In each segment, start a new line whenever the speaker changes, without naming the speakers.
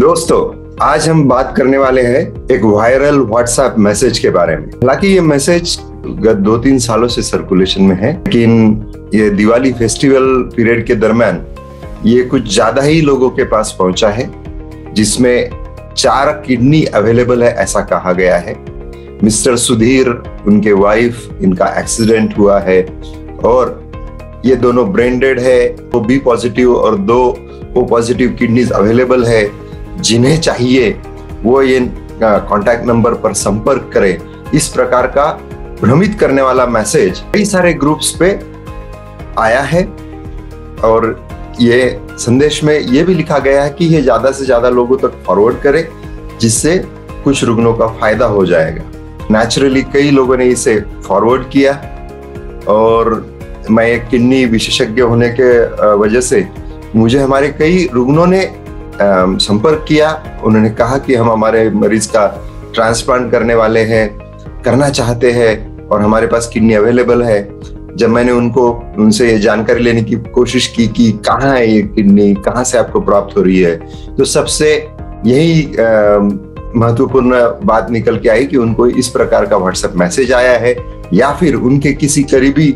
दोस्तों, आज हम बात करने वाले हैं एक वायरल व्हाट्सएप मैसेज के बारे में। हालाँकि ये मैसेज गत दो तीन सालों से सर्कुलेशन में है, लेकिन ये दिवाली फेस्टिवल पीरियड के दरमियान ये कुछ ज़्यादा ही लोगों के पास पहुँचा है, जिसमें चार किडनी अवेलेबल है ऐसा कहा गया है। मिस्टर सुधीर, उनके वाइफ इनका एक्सीडेंट हुआ है, और ये दोनों ब्रेंडेड है, वो बी पॉजिटिव और दो ओ पॉजिटिव किडनीज अवेलेबल है। जिन्हें चाहिए, वो ये कॉन्टैक्ट नंबर पर संपर्क करें। इस प्रकार का भ्रमित करने वाला मैसेज कई सारे ग्रुप्स पे आया है और ये संदेश में ये भी लिखा गया है कि ये ज़्यादा से ज़्यादा लोगों तक फॉरवर्ड करें, जिससे कुछ रुग्णों का फ़ायदा हो जाएगा। नेचुरली कई लोगों ने इसे फॉरवर्ड किया और मैं एक किडनी विशेषज्ञ होने के वजह से मुझे हमारे कई रुग्णों ने संपर्क किया। उन्होंने कहा कि हम हमारे मरीज़ का ट्रांसप्लांट करने वाले हैं, करना चाहते हैं और हमारे पास किडनी अवेलेबल है। जब मैंने उनको, उनसे ये जानकारी लेने की कोशिश की कि कहाँ है ये किडनी, कहाँ से आपको प्राप्त हो रही है तो सबसे यही महत्वपूर्ण बात निकल के आई कि उनको इस प्रकार का व्हाट्सएप मैसेज आया है या फिर उनके किसी करीबी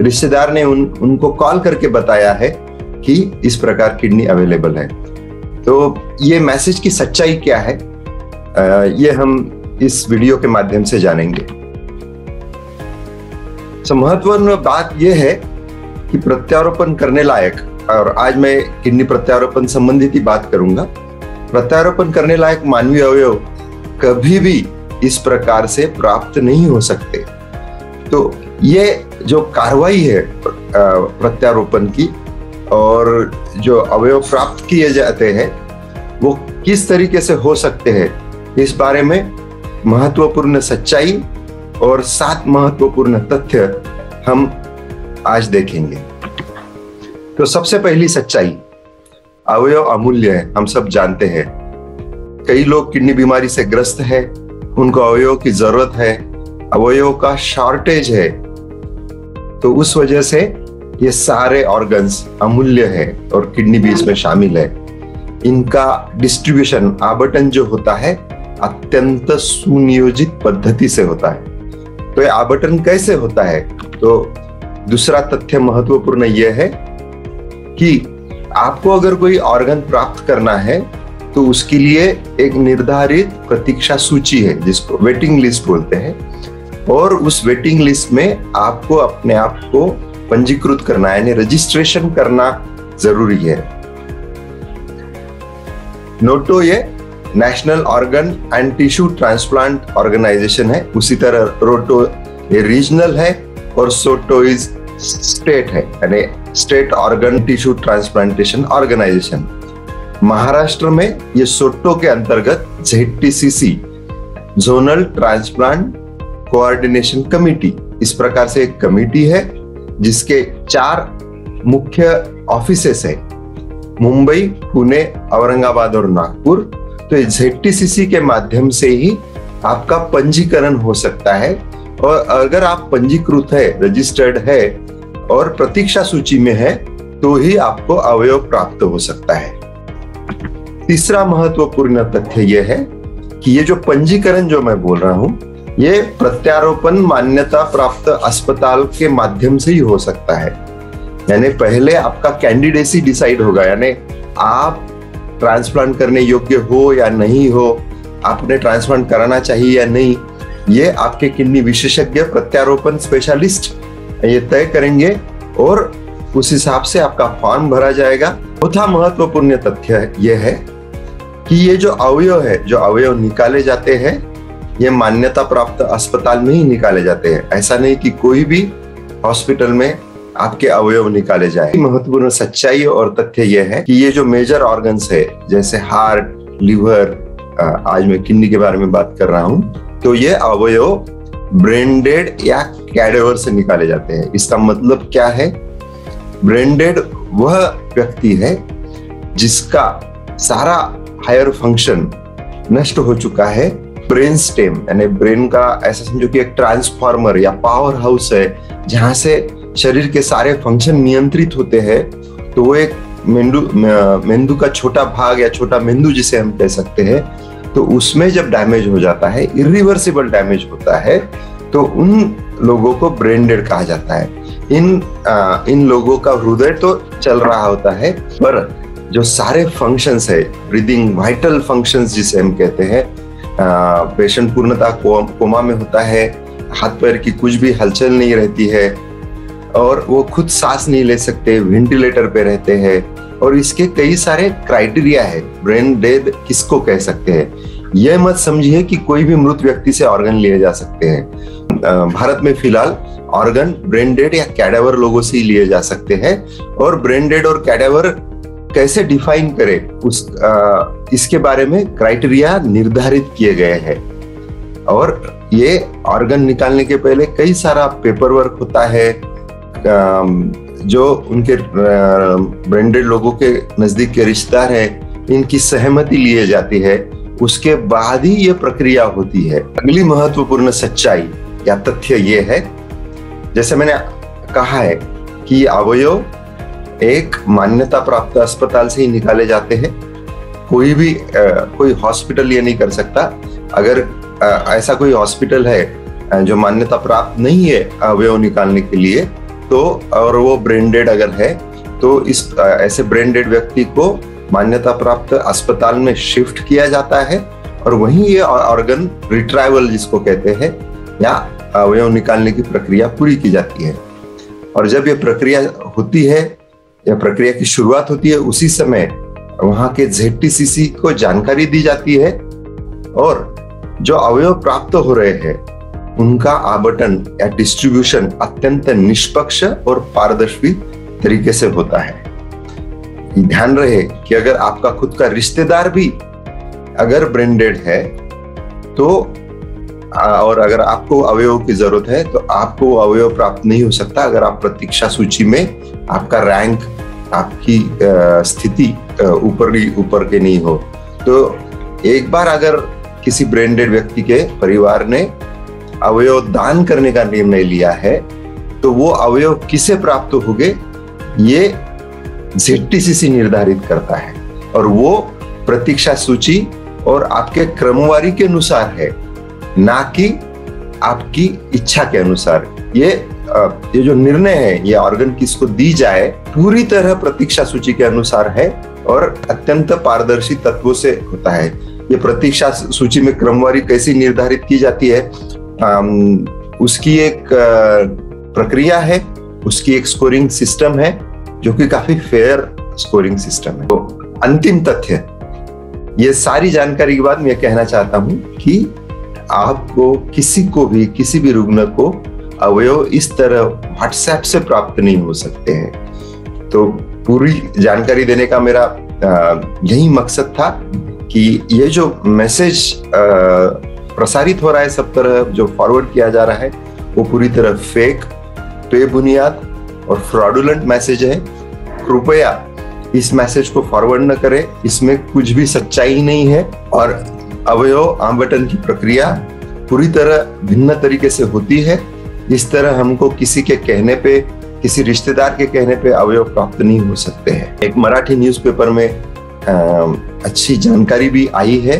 रिश्तेदार ने उन, उनको कॉल करके बताया है कि इस प्रकार किडनी अवेलेबल है। तो ये मैसेज की सच्चाई क्या है? ये हम इस वीडियो के माध्यम से जानेंगे। तो महत्वपूर्ण बात यह है कि प्रत्यारोपण करने लायक, और आज मैं किडनी प्रत्यारोपण संबंधित ही बात करूँगा। प्रत्यारोपण करने लायक मानवीय अवयव कभी भी इस प्रकार से प्राप्त नहीं हो सकते। तो ये जो कार्रवाई है प्रत्यारोपण की और जो अवयव प्राप्त किए जाते हैं, वो किस तरीके से हो सकते हैं, इस बारे में महत्वपूर्ण सच्चाई और सात महत्वपूर्ण तथ्य हम आज देखेंगे। तो सबसे पहली सच्चाई, अवयव अमूल्य है, हम सब जानते हैं। कई लोग किडनी बीमारी से ग्रस्त है, उनको अवयव की ज़रूरत है, अवयव का शॉर्टेज है। तो उस वजह से ये सारे ऑर्गन्स अमूल्य है और किडनी भी इसमें शामिल है। इनका डिस्ट्रीब्यूशन आबटन जो होता है, अत्यंत सुनियोजित पद्धति से होता है। तो ये आबटन कैसे होता है? तो दूसरा तथ्य महत्वपूर्ण यह है कि आपको अगर कोई ऑर्गन प्राप्त करना है तो उसके लिए एक निर्धारित प्रतीक्षा सूची है, जिसको वेटिंग लिस्ट बोलते हैं। और उस वेटिंग लिस्ट में आपको अपने आप को पंजीकृत करना यानी रजिस्ट्रेशन करना ज़रूरी है। नोटो ये national organ and tissue transplant organisation है, उसी तरह रोटो ये रीजनल है और सोटो इज़ स्टेट है, यानी state organ tissue transplantation organisation Maharashtra में ये सोटो के अंतर्गत JTCC zonal transplant coordination committee इस प्रकार से एक कमिटी है जिसके चार मुख्य ऑफिसेस है, मुंबई, पुणे, औरंगाबाद और नागपुर। तो जेटीसीसी के माध्यम से ही आपका पंजीकरण हो सकता है। और अगर आप पंजीकृत है रजिस्टर्ड है और प्रतीक्षा सूची में है तो ही आपको अवयव प्राप्त हो सकता है। तीसरा महत्वपूर्ण तथ्य यह है कि ये जो पंजीकरण जो मैं बोल रहा हूँ ये प्रत्यारोपण मान्यता प्राप्त अस्पताल के माध्यम से ही हो सकता है। यानी पहले आपका कैंडिडेसी डिसाइड होगा, यानी आप ट्रांसप्लांट करने योग्य हो या नहीं हो, आपने ट्रांसप्लांट कराना चाहिए या नहीं, ये आपके किडनी विशेषज्ञ, प्रत्यारोपण स्पेशलिस्ट ये तय करेंगे और उस हिसाब से आपका फॉर्म भरा जाएगा। चौथा महत्वपूर्ण तथ्य यह है कि ये जो अवयव है, जो अवयव निकाले जाते हैं ये मान्यता प्राप्त अस्पताल में ही निकाले जाते हैं। ऐसा नहीं कि कोई भी हॉस्पिटल में आपके अवयव निकाले जाए। महत्वपूर्ण सच्चाई और तथ्य यह है कि ये जो मेजर ऑर्गन्स है, जैसे हार्ट, लिवर आज मैं किडनी के बारे में बात कर रहा हूँ तो ये अवयव ब्रेंडेड या कैडेवर से निकाले जाते हैं। इसका मतलब क्या है? ब्रेंडेड वह व्यक्ति है जिसका सारा हायर फ़ंक्शन नष्ट हो चुका है ब्रेन स्टेम यानी ब्रेन का ऐसा समझो कि एक ट्रांसफार्मर या पावर हाउस है जहाँ से शरीर के सारे फ़ंक्शन नियंत्रित होते हैं तो वो एक मेंदू मेंदू का छोटा भाग या छोटा मेंदू जिसे हम कह सकते हैं तो उसमें जब डैमेज हो जाता है इरिवर्सिबल डैमेज होता है तो उन लोगों को ब्रेन डेड कहा जाता है। इन आ, इन लोगों का हृदय तो चल रहा होता है पर जो सारे फ़ंक्शंस है ब्रीदिंग वाइटल फ़ंक्शंस जिसे हम कहते हैं पेशेंट पूर्णता कोमा में होता है, हाथ पैर की कुछ भी हलचल नहीं रहती है, और वो खुद सांस नहीं ले सकते, वेंटिलेटर पे रहते हैं, और इसके कई सारे क्राइटेरिया है, ब्रेन डेड किसको कह सकते हैं? यह मत समझिए कि कोई भी मृत व्यक्ति से ऑर्गन लिए जा सकते हैं। भारत में फ़िलहाल ऑर्गन, ब्रेन डेड या कैडेवर लोगों से ही लिए जा सकते हैं, और ब्रेन डेड और कैडेवर कैसे डिफाइन करे उस आ, इसके बारे में क्राइटेरिया निर्धारित किए गए हैं। और ये ऑर्गन निकालने के पहले कई सारा पेपर वर्क होता है जो उनके ब्रेंडेड लोगों के नज़दीक के रिश्तेदार हैं इनकी सहमति लिए जाती है। उसके बाद ही ये प्रक्रिया होती है। अगली महत्वपूर्ण सच्चाई या तथ्य ये है जैसे मैंने कहा है कि अवयव एक मान्यता प्राप्त अस्पताल से ही निकाले जाते हैं। कोई भी आ, कोई हॉस्पिटल ये नहीं कर सकता। अगर आ, ऐसा कोई हॉस्पिटल है जो मान्यता प्राप्त नहीं है अवयव निकालने के लिए तो और वो ब्रेंडेड अगर है तो इस ऐसे ब्रेंडेड व्यक्ति को मान्यता प्राप्त अस्पताल में शिफ्ट किया जाता है। और वहीं ये ऑर्गन रिट्राइवल जिसको कहते हैं या अवयव निकालने की प्रक्रिया पूरी की जाती है। और जब ये प्रक्रिया होती है या प्रक्रिया की शुरुआत होती है, उसी समय वहाँ के जेटीसीसी को जानकारी दी जाती है और जो अवयव प्राप्त हो रहे हैं, उनका आवटन या डिस्ट्रीब्यूशन अत्यंत निष्पक्ष और पारदर्शी तरीके से होता है। ध्यान रहे कि अगर आपका खुद का रिश्तेदार भी अगर ब्रेंडेड है तो और अगर आपको अवयव की ज़रूरत है तो आपको अवयव प्राप्त नहीं हो सकता अगर आप प्रतीक्षा सूची में आपका रैंक आपकी स्थिति ऊपर ऊपर के नहीं हो। तो एक बार अगर किसी ब्रेंडेड व्यक्ति के परिवार ने अवयव दान करने का निर्णय लिया है तो वो अवयव किसे प्राप्त हो गए ये जेटीसीसी निर्धारित करता है। और वो प्रतीक्षा सूची और आपके क्रमवारी के अनुसार है। ना कि आपकी इच्छा के अनुसार। ये ये जो निर्णय है, ये ऑर्गन किसको दी जाए, पूरी तरह प्रतीक्षा सूची के अनुसार है और अत्यंत पारदर्शी तत्वों से होता है। ये प्रतीक्षा सूची में क्रमवारी कैसी निर्धारित की जाती है? उसकी एक प्रक्रिया है, उसकी एक स्कोरिंग सिस्टम है, जो कि काफ़ी फेयर स्कोरिंग सिस्टम है। तो अंतिम तथ्य, ये सारी जानकारी के बाद मैं कहना चाहता हूँ कि आपको किसी को भी, किसी भी रुग्ण को अवयव इस तरह व्हाट्सएप से प्राप्त नहीं हो सकते हैं। तो पूरी जानकारी देने का मेरा यही मकसद था कि ये जो मैसेज प्रसारित हो रहा है सब तरह, जो फॉरवर्ड किया जा रहा है, वो पूरी तरह फेक बेबुनियाद और फ्रॉडुलेंट मैसेज है। कृपया इस मैसेज को फॉरवर्ड न करें। इसमें कुछ भी सच्चाई नहीं है और अवयव आवटन की प्रक्रिया पूरी तरह भिन्न तरीके से होती है। इस तरह हमको किसी के कहने पे किसी रिश्तेदार के कहने पे अवयव प्राप्त नहीं हो सकते हैं। एक मराठी न्यूज़पेपर में आ, अच्छी जानकारी भी आई है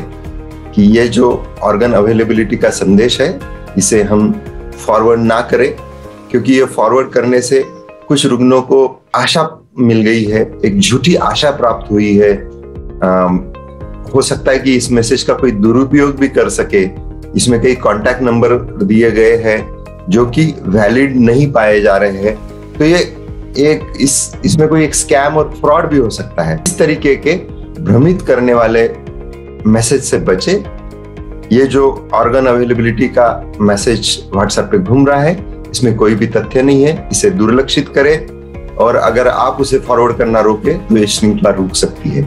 कि ये जो ऑर्गन अवेलेबिलिटी का संदेश है इसे हम फॉरवर्ड ना करें क्योंकि ये फॉरवर्ड करने से कुछ रुग्णों को आशा मिल गई है एक झूठी आशा प्राप्त हुई है। आ, हो सकता है कि इस मैसेज का कोई दुरुपयोग भी कर सके। इसमें कई कॉन्टैक्ट नंबर दिए गए हैं, जो कि वैलिड नहीं पाए जा रहे हैं। तो ये एक, इस, इसमें कोई एक स्कैम और फ्रॉड भी हो सकता है। इस तरीके के भ्रमित करने वाले मैसेज से बचे। ये जो ऑर्गन अवेलेबिलिटी का मैसेज व्हाट्सएप पे घूम रहा है, इसमें कोई भी तथ्य नहीं है। इसे दुर्लक्षित करें और अगर आप उसे फॉरवर्ड करना रोके तो ये श्रृंखला रुक सकती है।